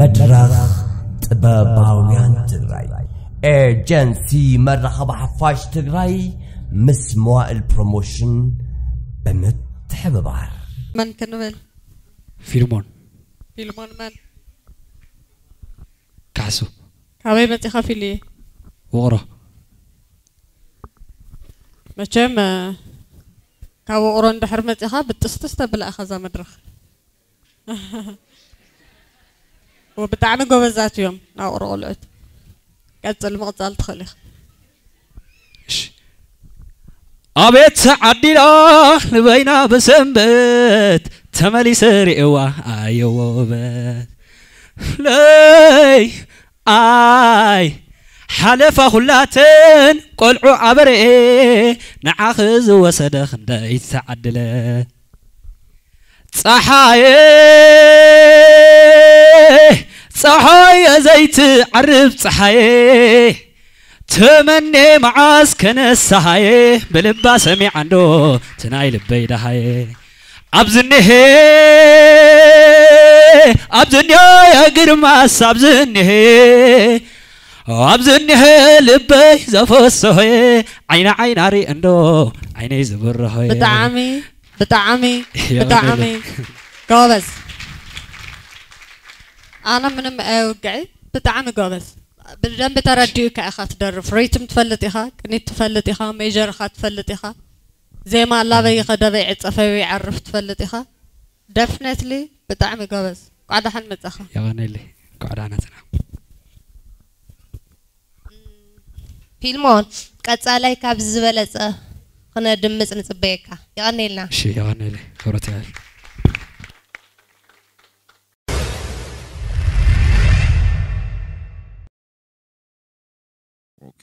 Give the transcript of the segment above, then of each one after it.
مدرخ تباباويان تغري. ايجنسي مرحبا حفاش تغري مسموع البروموشن بمتحب بار من كنوال فيلمون. فيلمون من؟ كاسو. كامي ما تخافي لي. ورا ما تشام آه، كاو اورون دحر ما تخاف بتستستا بلا اخذ مدرخ. ብጣዕሚ ጎበዛት እዮም ናብ ውቕሮ ቆልዑት ቀፅል ምቕፃል ትኽእል ኢኻ እሺ ኣቤት ዓዲና ንበይና ብሰንበት ተመሊሰ ርእዋ ኣየወበት ለይ ኣይ ሓለፋ ኩላተን ቆልዑ ኣበርአ ንዓኽ ዝወሰደ ክንደይ ተዓድለ ፀሓየ ፀሓየ ዘይትዓርብ ፀሓየ ተመኔ መዓዝ ከነሳሃየ ብልባ ሰሚዓንዶ ትናይ ልበይ ዳሃየ ኣብዝኒሄ ኣብዝኒሄ ግርማስ ኣብዝኒሄ ኣብዝኒሄ ልበይ ዘፈሰሆየ ዓይና ዓይና ሪእንዶ ዓይነይ ዝብርሆየ ብጣዕሚ ብጣዕሚ يا ብጣዕሚ ولد. ጎበዝ ኣነ ምንም ኣይውግዒ ብጣዕሚ ጎበዝ ብደንቢ ተረዲኡካ ኢኻ ትደርፍ ሬትም ትፈልጥ ኢኻ ቅኒት ትፈልጥ ኢኻ ሜጀርኻ ትፈልጥ ኢኻ ዜማ ላበይ ኸደበይ ዕፀፈይ ይዓርፍ ትፈልጥ ኢኻ ደፍነትሊ ብጣዕሚ ጎበዝ ቋዳሓን መፀኻ የቐነለ ጓዕዳናትና ፊልሞን ቀጻላይ ካብ ዝበለፀ ክነድምፅ ንፅበየካ ይቐኒልና እሺ የቐነለ ክብረት ያህል ኦኬ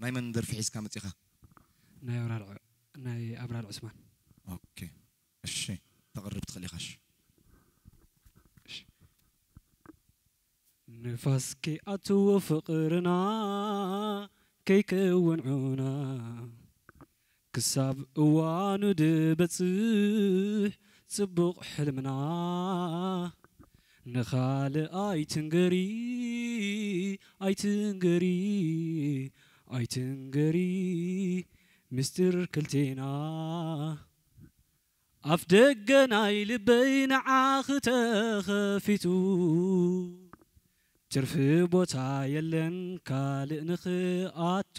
ናይ መን ደርፊ ሒዝካ መፂኻ ናይ ኣብራል ናይ ኣብራል ዑስማን ኦኬ እሺ ተቕርብ ትኽእል ኢኻ እሺ ንፋስኪ ኣትዎ ፍቕርና ከይከውንዑና ክሳብ እዋኑ ድበፅሕ ጽቡቕ ሕልምና ንኻልእ ኣይትንገሪ ኣይትንገሪ ኣይትንገሪ ምስጢር ክልቴና ኣፍ ደገ ናይ ልበይ ንዓኽ ተኸፊቱ ትርፊ ቦታ የለን ካልእ ንኽኣቱ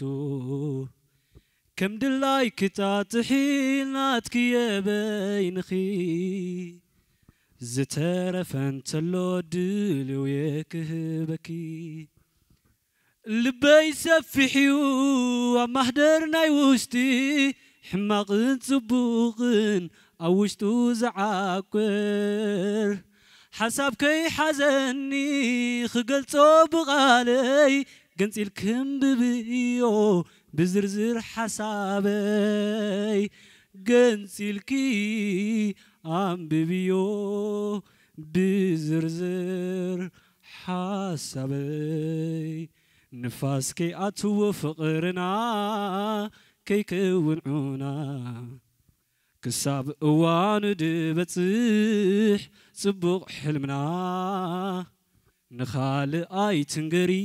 كم دلاي كتاتحين ناتكي بينخي. فانت تلو دل ويكهبكي لبي سفحيو ومهدرنا يوستي حماق صبوق أوشتو زعاكر حساب كي حزني خجل صوب غالي. قنزيل كم ببيو ብዝርዝር ሓሳበይ ገንፂልኪ ኣንብብዮ ብዝርዝር ሓሳበይ ንፋስ ከይኣትዎ ፍቕርና ከይክውንዑና ክሳብ እዋኑ ድበፅሕ ጽቡቕ ሕልምና ንኻልእ ኣይትንገሪ نخال آي تنغري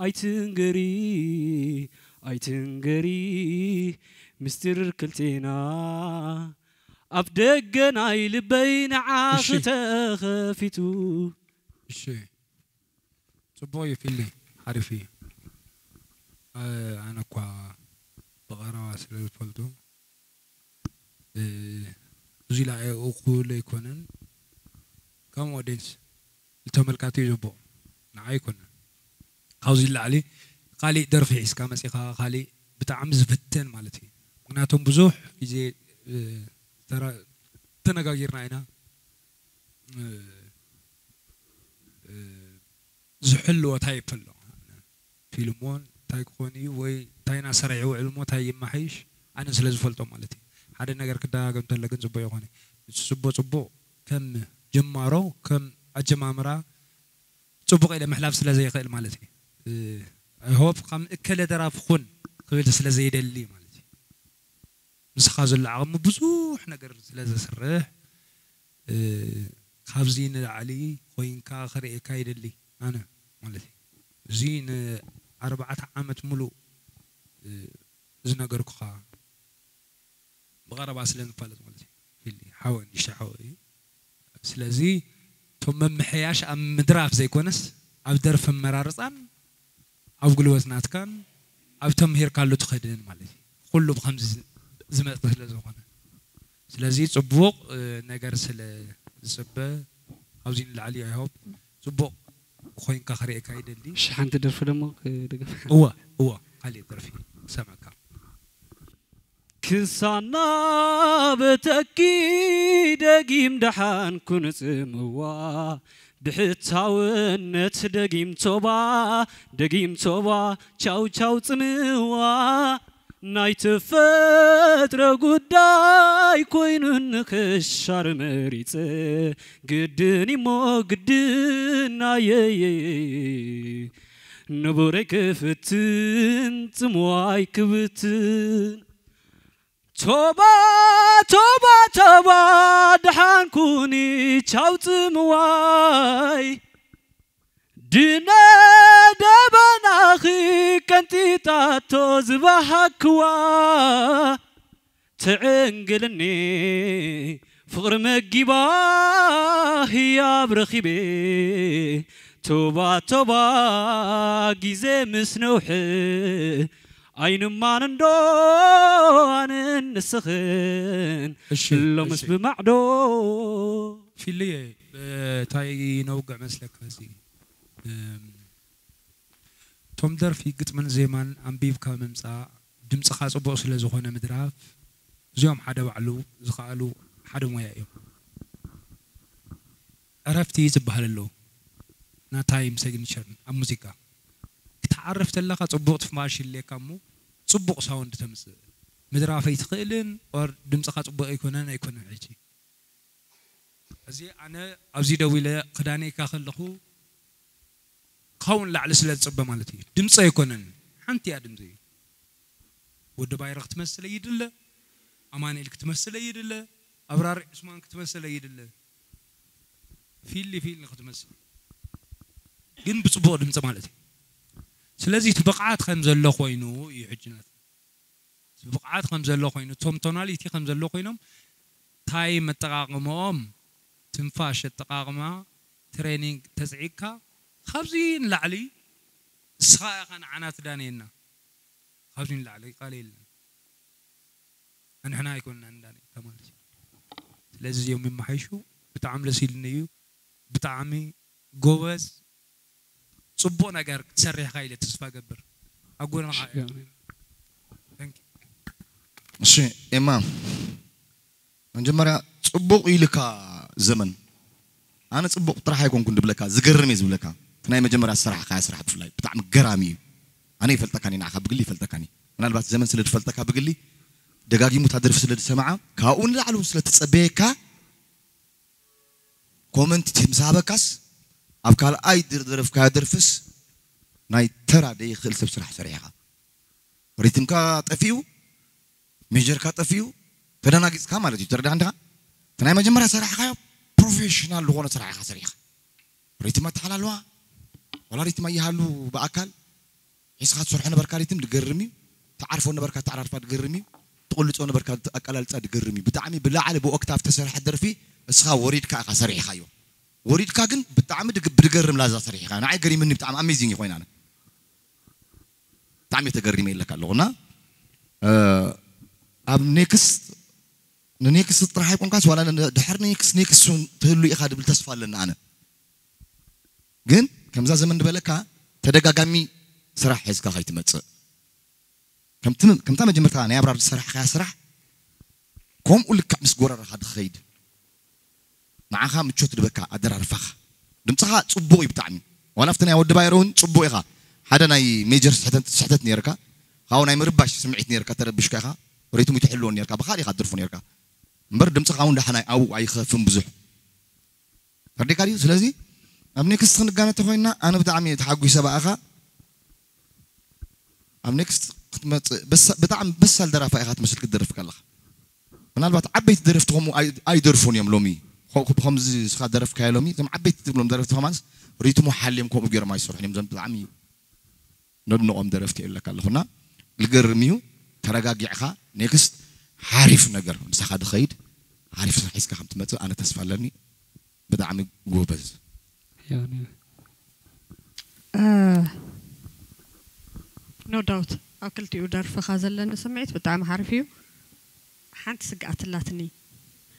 آي تنغري آي تنغري مستر كلتينا أبدقنا ناي لبين عاشت خفيتو شي تبوي في اللي عارفي أنا كوا بغرا واسل الفلتو زي لا أقول يكونن كم ودينس እዩ ጽቡቕ ንዓ ኣይኮነን ካብዚ ላዕሊ ካሊእ ደርፊ ሒዝካ መፂኻ ካሊእ ብጣዕሚ ዝፍትን ማለት እዩ። ምክንያቱም ብዙሕ ግዜ ተነጋጊርና ኢና ዝሕልዎ እንታይ ይፈሎ? ውን እንታይ ክኾን እዩ ወይ እንታይ ና ሰሪዒ ውዕል ሞ እንታይ ይመሓይሽ? ኣነ ስለ ዝፈልጦ ማለት እዩ። ሓደ ነገር ክደጋገም እንተሎ ግን ፅቡቅ ይኮነ ፅቡቅ ፅቡቅ ከም ጅማሮ ከም ኣጀማምራ ፅቡቅ ኢለ ምሕላፍ ስለ ዘይኽእል ማለት እዩ። ኣይሆፕ ካብ እከለ ደራፍ ኩን ክብል ስለ ዘይደሊ ማለት እዩ። ምስኻ ዘሎ ዓቕሚ ብዙሕ ነገር ስለ ዘስርሕ ካብዚ ንላዕሊ ኮይንካ ክርእየካ ይደሊ ኣነ ማለት እዩ። እዚ ንኣርባዕተ ዓመት ሙሉእ ዝነገርኩኻ ብቐረባ ስለ ንፋለጥ ማለት እዩ። ሓወ ንሽተ ሓወ እዩ። ስለዚ መምሕያሽ ኣብ ምድራፍ ዘይኮነስ ኣብ ደርፊ መራርፃን ኣብ ጉልበት ናትካን ኣብ ተምሂርካሉ ትኸድን ማለት እዩ። ኩሉ ብከምዚ ዝመፅእ ስለ ዝኾነ። ስለዚ ፅቡቕ ነገር ስለ ዝፅበ ኣብዚ ንላዕሊ ኣይሆብ። ፅቡቕ ኮይንካ ክርእየካ ይደሊ። ሓንቲ ደርፊ ደሞ እወ እወ ካሊእ ደርፊ ሰመካ ክሳና በተኪ ደጊም ደሓን ኩንፅምዋ ብሕታውነት ደጊም ቶባ ደጊም ቶባ ቻው ቻው ጽምዋ ናይ ተፈጥሮ ጉዳይ ኮይኑ ንክሻር መሪፀ ግድን እሞ ግድን ናየየ ንቡረይ ክፍትን ጽምዋይ ክብትን توبة توبة توبة دحانكوني شوت مواي دينا دبنا أخي كنتي تاتو زبحكوا تعنقلني فقر مقباه يا برخي توبة توبة جيزي مسنوحي ኣይንማን እንዶ ኣነ ንስኽን እሺ ሎምስ እሺ። ብማዕዶ ፊልየ እንታይ ነውግዕ መስለካ እዚ እም፣ እቶም ደርፊ ግጥምን ዜማን ኣንቢብካ ምምፃእ ድምፅኻ ፅቡቅ ስለ ዝኾነ ምድራፍ እዚኦም ሓደ ባዕሉ ዝኽኣሉ ሓደ ሞያ እዮም ዕረፍቲ ዝበሃል ኣለዉ ና ታይም ሰግኒቸር ኣብ ሙዚቃ ክትዓርፍ ተለካ ፅቡቅ ትፍማሽ ይልየካ እሞ ፅቡቅ ሳውንድ ተምፅእ ምድራፍ ኣይትኽእልን ኦር ድምፅኻ ፅቡቅ ኣይኮነን ኣይኮነን ሕጂ። እዚ ኣነ ኣብዚ ደው ኢለ ክዳነይካ ከለኹ ካውን ላዕሊ ስለ ዝፅበ ማለት እዩ። ድምፂ ኣይኮነን። ሓንቲ እያ ድምፂ። ወዲ ባይረ ክትመስለ ይድለ ኣማንኤል ክትመስለ ይድለ ኣብራሪ ዑስማን ክትመስለ ይድለ። ፊሊ ፊልኒ ክትመስል ግን ብፅቡቅ ድምፂ ማለት እዩ ስለዚ እቲ ብቕዓት ከም ዘሎ ኮይኑ እዩ ሕጅነት እቲ ብቕዓት ከም ዘሎ ኮይኑ እቶም ቶናሊቲ ከም ዘሎ ኮይኖም ታይም መጠቃቅሞኦም ትንፋሽ ኣጠቃቅማ ትሬኒንግ ተፅዒድካ ካብዚ ንላዕሊ እስኻ ኢኻ ንዓና ትዳነየና ካብዚ ንላዕሊ ቃሊል ንሕና ኣይኮንና ንዳነየካ ማለት እዩ ስለዚ እዚኦም ይመሓይሹ ብጣዕሚ ደስ ኢልኒ እዩ ብጣዕሚ ጎበዝ ፅቡቅ ነገር ክትሰርሕካ ኢለ ተስፋ ገብር። you. እሺ ኤማ መጀመርያ ፅቡቅ ኢልካ ዘመን። ኣነ ፅቡቅ ጥራሕ ኣይኮንኩን ድብለካ ዝገርም እየ ዝብለካ። ናይ መጀመርያ ስራሕካ ያ ስራሕ ብፍላይ ብጣዕሚ ገራሚ እዩ። ኣነ ይፈልጠካኒ ንዓኻ ብግሊ ይፈልጠካኒ። ምናልባት ዘመን ስለ ዝፈልጠካ ብግሊ ደጋጊሙ እታ ደርፊ ስለ ዝሰምዓ ካብኡ እውን ስለ ተፀበየካ ኮመንቲ ምሳበካስ ኣብ ካልኣይ ደረፍካዮ ደርፍስ ናይ ተራ ደይክእል ሰብ ስራሕ ሰሪሕኻ ሪትምካ ጠፊኡ ሜጀርካ ጠፊኡ ተደናጊፅካ ማለት እዩ ተረዳ እንዲኻ እቲ ናይ መጀመርያ ሰራሕካዮ ፕሮፌሽናል ዝኾነ ስራሕ ኢኻ ሰሪሕካ ሪትም ኣተሓላልዋ ዋላ ሪትም ኣይሃሉ ብኣካል ሒዝካ ትሰርሖ ነበርካ ሪትም ድገርም እዩ ተዓርፎ ነበርካ ተዓራርፋ ድገርም እዩ ትቕልፆ ነበርካ ኣቀላልፃ ድገርም እዩ ብጣዕሚ ብላዕሊ ብኦክታፍ ተሰርሐ ደርፊ እስኻ ወሪድካ ኢኻ ሰሪሕካዮ ወሪድካ ግን ብጣዕሚ ብድገርም ላዛ ሰሪሕካ ንዓይ ገሪምኒ ብጣዕሚ ኣሜዚንግ ኮይና ብጣዕሚ ተገሪመ የለካ ኣለኹና ኣብ ኔክስት ንኔክስት ጥራሕ ኣይኮንካስ ዋላ ኔክስት ኔክስት እውን ትህሉ ኢኻ ድብል ተስፋ ኣለና ኣነ። ግን ከምዛ ዘመን ድበለካ ተደጋጋሚ ስራሕ ሒዝካ ከይትመፅእ ከምታ መጀመርታ ናይ ኣብራር ዝሰራሕካያ ስራሕ ከምኡ ልክዕ ምስ ጎረረኻ ድኸይድ ንዓኻ ምቾት ድበካ ኣደራርፋኻ ድምፅኻ ፅቡቅ እዩ ብጣዕሚ ዋላ ኣብቲ ናይ ወዲ ባይረ እውን ፅቡቅ ኢኻ ሓደ ናይ ሜጀር ስሕተት ስሕተት ነርካ ካብኡ ናይ ምርባሽ ስምዒት ነርካ ተረቢሽካ ኢኻ ሪትሙ ይትሕልዎ ነርካ ብካሊእ ኢኻ ትድርፎ ነርካ እምበር ድምፅኻ እውን ዳሕናይ ኣብኡ ኣይኸፍን ብዙሕ ፈርዲካ ድዩ ስለዚ ኣብ ኔክስት ክንጋነ ተኮይንና ኣነ ብጣዕሚ ተሓጒሰ በኣኻ ኣብ ኔክስት ክትመፅእ በሳ- ብጣዕሚ በሳል ደራፋ ኢኻ ትመስል ክትደርፍ ከለኻ ምናልባት ዓበይቲ ደረፍቲ ከምኡ ኣይ- ኣይደርፉን እዮም ሎሚ خوكم خمس سخادر في كايلو مي عبيت تقول لهم درفت خمس؟ ريت محلم كوم غير ما يصرح نمزن بالعمي ندنو ام درفت إلا قال هنا الغرميو ترغاغي عخا نيكست. عارف نجر مسخاد خيد عارف صحيس كحمت مت أنا تسفلني. بدعم غوبز يعني. آه. نو داوت اكلتي ودار فخازلنا سمعت بدعم عارفيو حنت سقات لاتني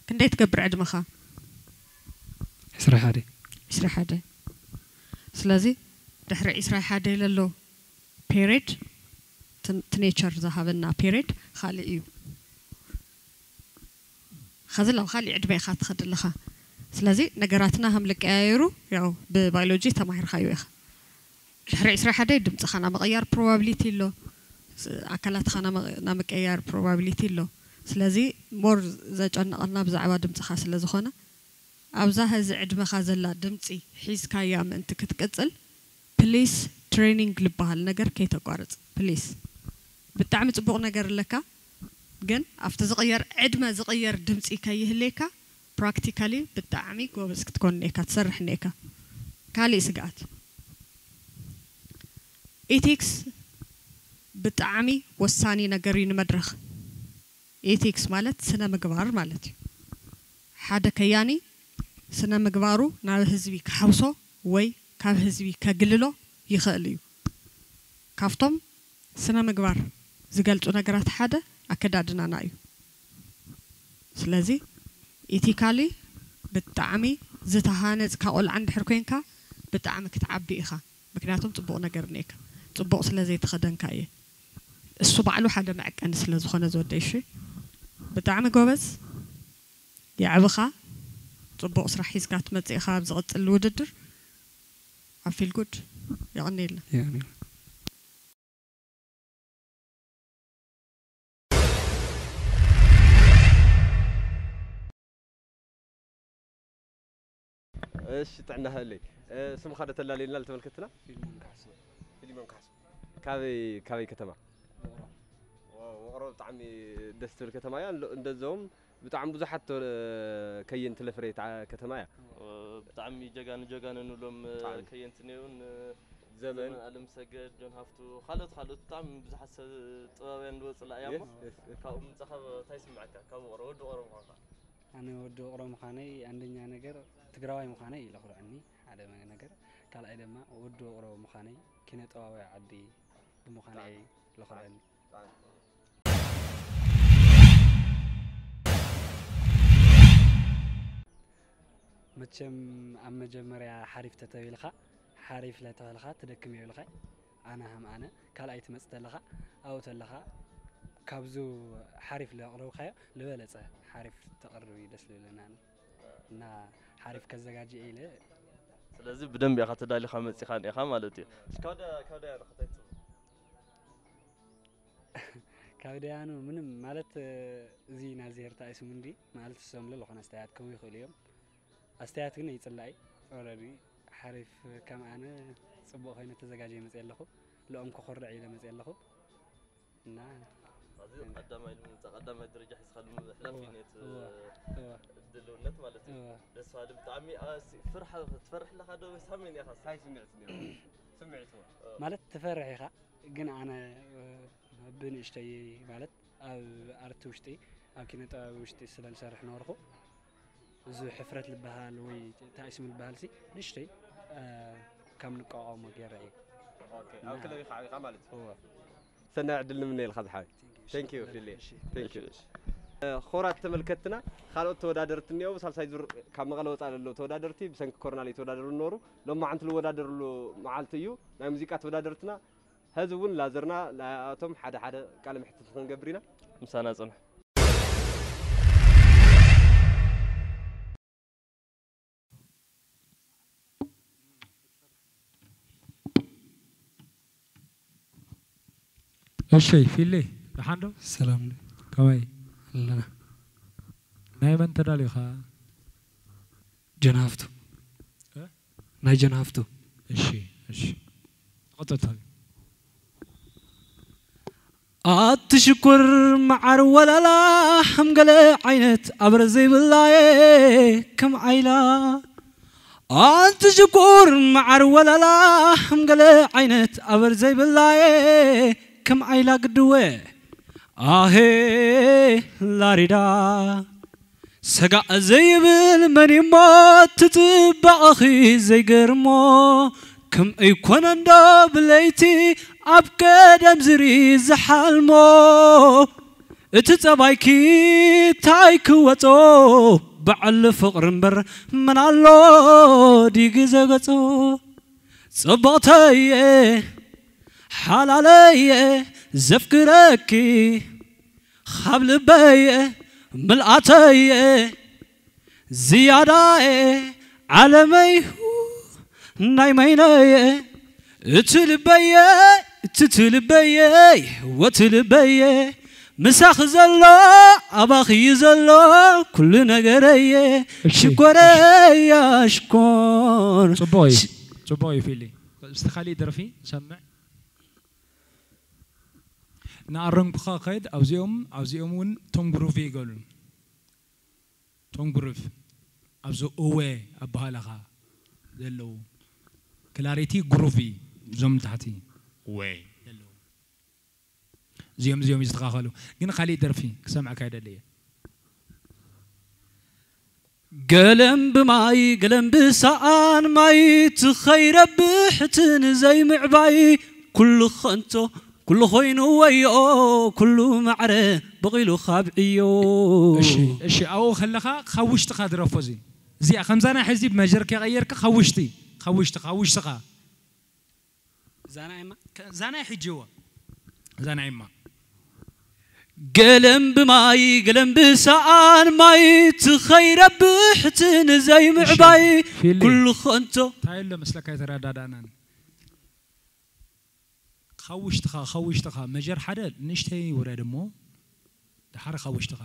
كنديت قبر عدمخا ዕስራ ሓደ ዕስራ ሓደ ስለዚ ድሕሪ ዕስራ ሓደ ዘሎ ፔሪድ እቲ ኔቸር ዝሃበና ፔሪድ ካልእ እዩ ከዚ ላብ ካሊእ ዕድመ ኢኻ ትኸድ ኣለኻ ስለዚ ነገራትና ከም ዝቀያየሩ ያው ብባዮሎጂ ተማሂርካዮ ኢኻ ድሕሪ 21 ድምፅኻ ናብ ምቕያር ፕሮባብሊቲ ኣሎ ኣካላትኻ ናብ ምቅያር ፕሮባብሊቲ ኣሎ ስለዚ ሞር ዘጨነቐልና ብዛዕባ ድምፅኻ ስለ ዝኾነ ኣብዛ ህዚ ዕድመኻ ዘላ ድምፂ ሒዝካያ ምእንቲ ክትቅፅል ፕሊስ ትሬኒንግ ዝበሃል ነገር ከይተቋርፅ ፕሊስ ብጣዕሚ ፅቡቕ ነገር ኣለካ። ግን ኣብቲ ዝቕየር ዕድመ ዝቕየር ድምፂ ከይህልየካ ፕራክቲካሊ ብጣዕሚ ጎበዝ ክትኮን እኒኤካ ትሰርሕ እኒኤካ ካሊእ ስግኣት? ኤቲክስ ብጣዕሚ ወሳኒ ነገር እዩ ንመድረኽ። ኤቲክስ ማለት ስነ ምግባር ማለት እዩ። ሓደ ከያኒ ስነ ምግባሩ ናብ ህዝቢ ክሓውሶ ወይ ካብ ህዝቢ ከግልሎ ይኽእል እዩ ካብቶም ስነ ምግባር ዝገልፁ ነገራት ሓደ ኣከዳድናና እዩ ስለዚ ኢቲካሊ ብጣዕሚ ዝተሃነፅካ ቆልዓ እንድሕር ኮንካ ብጣዕሚ ክትዓቢ ኢኻ ምክንያቱም ፅቡቕ ነገር እኒኤካ ፅቡቕ ስለ ዘይተኸደንካ እየ እሱ ባዕሉ ሓደ መዐቀኒ ስለ ዝኾነ ዝወደይ እሺ ብጣዕሚ ጎበዝ የዕብኻ طبق أسرة حيز كانت متى خاب زغت الوددر؟ عفي الجود يعني لا. يعني. إيش تعنا هالي إيه، سم خادة تلالي لنا تملكتنا في المنكاسه في المنكاسه كافي كافي كتما واو عمي دستور كتما يعني اندزوم ብጣዕሚ ብዙሓት ከየንቲ ለፍሬት ከተማ እያ ብጣዕሚ ጀጋኑ ጀጋኑ ንብሎም ከየንቲ እነውን ዘመን ኣለም ሰገድ ጆን ሃፍቱ ካልኦት ካልኦት ብጣዕሚ ብዙሓት ሰብ ጥበብያን ዝወፅላ እያ ሞ ካብኡ ምንፀኸብ እንታይ ስምዐካ ካብ ቁሮ ወዲ ቁሮ ምኳንካ ኣነ ወዲ ቁሮ ምዃነይ አንደኛ ነገር ትግራዋይ ምዃነይ ለኩርዐኒ ሓደ ነገር ካልኣይ ድማ ወዲ ቁሮ ምዃነይ ኪነ ጥበባዊ ዓዲ ብምዃነ ለኩርዐኒ መቸም ኣብ መጀመርያ ሓሪፍ ተተቢልካ ሓሪፍ ለተበልካ ትደክም የብልካ ኣነ ሃም ኣነ ካልኣይ ትመፅእ ተለኻ ኣብኡ ተለኻ ካብዙ ሓሪፍ ለቕረብካዮ ዝበለፀ ሓሪፍ ተቕርብ እዩ ደስ ዝብለና ኣነ እና ሓሪፍ ከዘጋጅ ኢለ ስለዚ ብደንብ ኢኻ ተዳሊኻ መፂኻ እኒኢኻ ማለት እዩ ካውዳ ካውዳ ንኸታይ ትብሉ ካብ ድያኑ ምንም ማለት እዚ ናዚ ሄርታ ይስሙ እንዲ ማለት ዝሰምሉ ዝኾነ ኣስተያየት ክህቡ ይኽእሉ እዮም ኣስተያየት ግን ይፅላእ ኦልሬዲ ሓሪፍ ከም ኣነ ፅቡቅ ኮይኑ ተዘጋጀ መፅእ ኣለኹ ልኦም ክኮርዕ ኢለ መፅእ ኣለኹ እና እዚ ቀዳማይ ንምምፃእ ቀዳማይ ደረጃ ሒዝካ ሕላፍነት እዋ፣ እዋ፣ ድልውነት ማለት እዩ እዋ። ደስ ባሃሊ ብጣዕሚ ኣስ- ፍርሓ ትፈርሕ ኣለካ ዶ ወይስ ከመይ እኒኢኻ እንታይ ስምዒት እኒኦ ስምዒት እዋ ማለት ትፈርሕ ኢኻ ግን ኣነ ብንእሽተይ ማለት ኣብ ኣርቲ ውሽጢ ኣብ ኪነ ጥበብ ውሽጢ ስለ ዝሰርሕ ነበርኩ እዚ ሕፍረት ዝበሃል ወይ ታእስሙ ዝበሃል ሲ ንእሽተይ አ፣ ከም ንቃወሞ ገይረ እየ ኣብ ክለብ ኢኻ ዓቢኻ ማለት እዩ እዋ ሰናይ ዕድል ንምነ ኢልካ ዝሓቢ ቴንክ ዩ ፊሌ ቴንክ ዩ ክቡራት ተመልከትና ካልኦት ተወዳደርቲ እኒአው ሳልሳይ ዙር ካብ መቐለ ወፃእ ዘለዉ ተወዳደርቲ ብሰንኪ ኮሮና ይተወዳደሩ ነበሩ ሎም መዓልቲ ዝወዳደርሉ መዓልቲ እዩ ናይ ሙዚቃ ተወዳደርትና ሕዚ እውን ላዘርና ናቶም ሓደ ሓደ ቃለ ምሕትት ክንገብር ኢና ምሳና እሺ ፊሌ ደሓን ዶ ሰላም ከመይ ኣለና ናይ መን ተዳልዩኻ ጀን ሃፍቱ እ? ናይ ጀን ሃፍቱ እሺ እሺ ቁጥታ ኣትሽኩር መዓር ወለላ ሕምገለ ዓይነት ኣብረ ዘይብላየ ከም ዓይላ ኣትሽኩር መዓር ወለላ ሕምገለ ዓይነት ኣበር ዘይብላየ ከም ዓይላ كم أيلا قدوة آهي لاريدا سقع زي بالمني ما تتبع أخي زي قرمو كم يكون اندا بليتي أبكى دمزري زحالمو اتتبايكي تايك وطو بعل فقر مبر من الله ديقي زغطو صبغتي حال علي زفكركي خبل بي ملعتي زيادة علمي نايميني اتلبي تتلبي وتلبي مساخ زلو أباخي زلو كل نجري يا شكور. صبوي صبوي فيلي استخلي درفي سمع. እስቲ ካሊእ ደርፊ ሰምዕ ንኣረንኩኻ ከይድ ኣብዚኦም ኣብዚኦም እውን ቶም ጉሩፍ ይገሉ ቶም ጉሩፍ ኣብዚ እወ ኣባሃለኻ ዘለዉ ክላሪቲ ጉሩፍ እዩ እዞም ታሕቲ ወ ዘለዉ እዚኦም እዚኦም ይስተኻኸሉ ግን ካሊእ ደርፊ ክሰምዐካ ይደሊ እየ ገለም ብማይ ገለም ብሰኣን ማይ ትኸይረብሕትን ዘይምዕባይ ኩሉ ኸንቶ ኩሉ ኮይኑ كل خوين ويو كل معرة بغيلو خابعيو اشي اشي أو خلخا خوشت قادر فوزي زي خمزانا حزب مجرك غيرك خوشتي خوشت خوشت قا زانا اما زانا حجوا زانا اما قلم بماي قلم بسعان ماي تخير بحتن زي معباي كل خنتو تايل مسلك دادانان ካብ ውሽጢኻ መጀር ሓደ ንእሽተይ ውረድ እሞ ድሓር ካብ ውሽጢኻ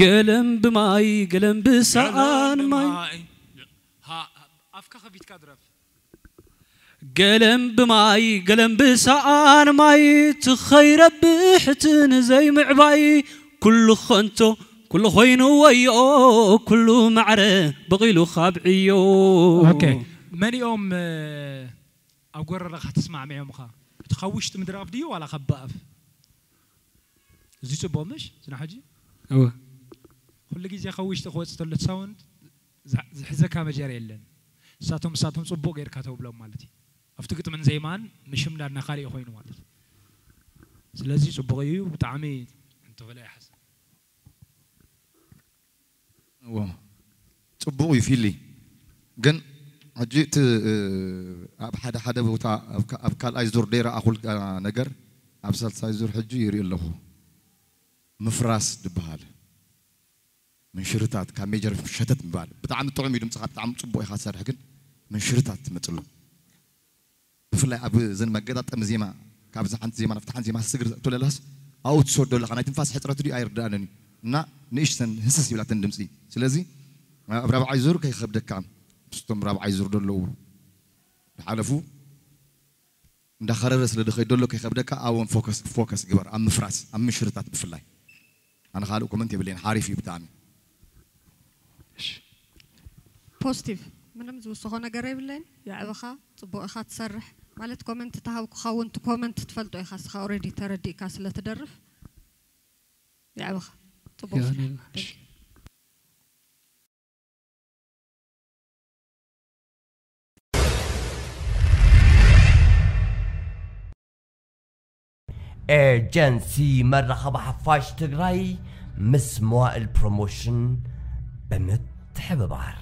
ገለም ብማይ ገለም ብሰኣን ማይ ኣፍካ ከፊትካ ድረፍ ገለም ብማይ ገለም ብሰኣን ማይ ትኸይረብሕትን ዘይምዕባይ ኩሉ ኸንቶ ኩሉ ኮይኑ ወይኦ ኩሉ ማዕረ በቂሉ ካብ ዕዮ ኦኬ መኒኦም እ፣ ኣብ ጎረረኻ ተስማዕሚዖምኻ እቲ ካብ ውሽጢ ምድራፍ ድዩ ዋላ ካብ በኣፍ እዚ ፅቡቅ ምሽ ዝና ሕጂ እወ ኩሉ ግዜ ካብ ውሽጢ ክወፅእ ተሎ ሳውንድ ዝ- ዝሕዘካ መጀር የለን ንሳቶም ንሳቶም ፅቡቅ ጌርካ ተብሎም ማለት እዩ ኣብቲ ግጥምን ዘይማን ምሽምላድና ካሊእ ኮይኑ ማለት እዩ ስለዚ ፅቡቅ እዩ ብጣዕሚ እንትበለ ይሓስብ እዎ ፅቡቕ እዩ ፊሊ ግን حجيت أبحد آه، آه، حدا بوتا أبكال أيزور ديرا أقول نجر أبسل سايزور حجي يري له مفراس دبهال. من شرطات كميجر شتت مبال. بتعم طعم يدم صحاب تعم صبوا يخسر حقن من شرطات متلو. بفلأ أب زن مجدات أم زيما كاب زحنت زيما نفتحن زيما سجر تقول لهاس أو تسود دول خنا تنفاس حترة تري أير دانني. نا نيش سن هسس يبلا تندم سي سلازي أبرا عايزور كي خبدك كام ዙር ከይከብደካ ምስቶም ራብዓይ ዙር ደለዉ ዝሓለፉ እንዳኸረረ ስለ ድኸይድ ደሎ ከይከብደካ ኣብን ፎከስ ፎከስ ግበር ኣብ ምፍራስ ኣብ ምሽርታት ብፍላይ ኣነ ካልእ ኮመንት የብለይን ሓሪፍ እዩ ብጣዕሚ ፖዚቲቭ ምንም ዝውስኾ ነገር የብለን የዕብኻ ፅቡቅ ኢኻ ትሰርሕ ማለት ኮመንት ተሃብኩኻ እውን ቲ ኮመንት ትፈልጦ ኢኻ ስኻ ኦልሬዲ ተረዲእካ ስለ ትደርፍ የዕብኻ ፅቡቅ ايجنسي مرحبا حفاش تقرأي. مس البروموشن بروموشن بمت حببار